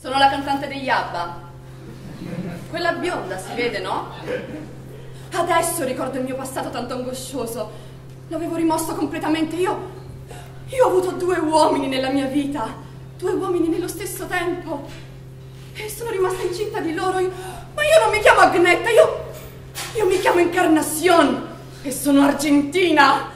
Sono la cantante degli ABBA. Quella bionda, si vede, no? Adesso ricordo il mio passato tanto angoscioso. L'avevo rimosso completamente. Io. Io ho avuto due uomini nella mia vita. Due uomini nello stesso tempo. E sono rimasta incinta di loro. Io, ma io non mi chiamo Agnetta, io. Io mi chiamo Encarnacion. E sono argentina.